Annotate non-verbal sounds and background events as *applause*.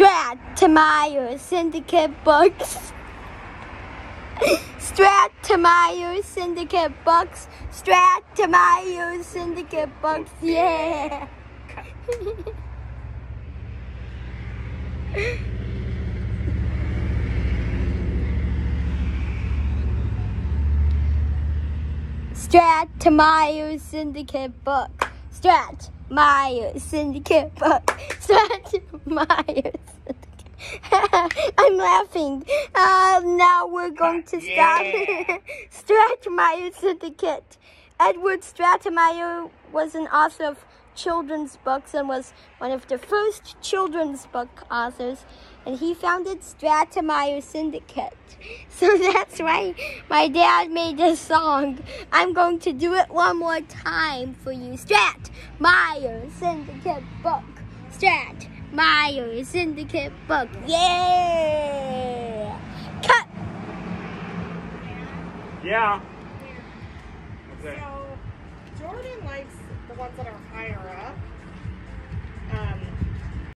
Stratemeyer Syndicate books. Stratemeyer Syndicate books. Stratemeyer Syndicate books. Yeah. *laughs* Stratemeyer Syndicate book. Strat Myers Syndicate book. *laughs* Strat Myers *laughs* I'm laughing. Uh, now we're going to stop. Yeah. *laughs* Stratemeyer Syndicate. Edward Stratemeyer was an author of children's books and was one of the first children's book authors. And he founded Stratemeyer Syndicate. *laughs* So that's why my dad made this song. I'm going to do it one more time for you. Strat Meyer Syndicate book. Strat Meyer Syndicate book. Yeah! Cut! Yeah. Okay. So Jordan likes the ones that are higher up.